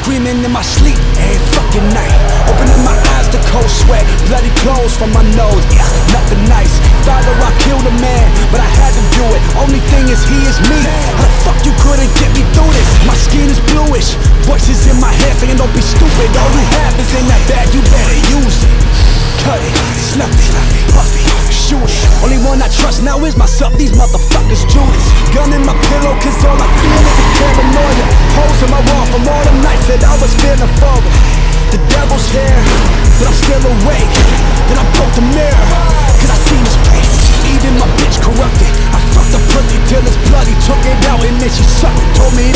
screaming in my sleep every fucking night. Opening my eyes to cold sweat, bloody clothes from my nose. Yeah, nothing nice. Father, I killed a man, but I had to do it. Only thing is, he is me. How the fuck you couldn't get me through this? My skin is bluish. Voices in my head saying, don't be stupid. All you have is in that bag, you better use it. Cut it, snuff it, puff it, shoot it. Only one I trust now is myself. These motherfuckers Judas. Gun in my pillow, cause all I feel is a paranoia. Holes in my wall from all the night. Told me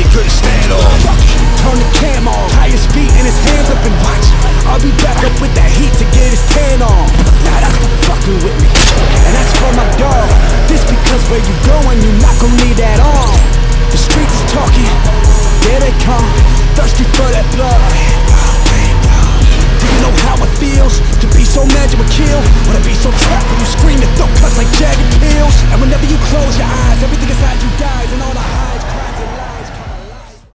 Really couldn't stand on. Fuck it, turn the cam on. Tie his feet and his hands up and watch. I'll be back up with that heat to get his tan on. Now that's for fucking with me. And that's for my dog. This because where you going, You're not gonna need that on. The streets is talking, here they come. Thirsty for that blood. Do you know how it feels to be so mad you would kill? Or to be so trapped when you scream and throw cuts like jagged pills? And whenever you close your eyes, everything inside you dies and all the highs.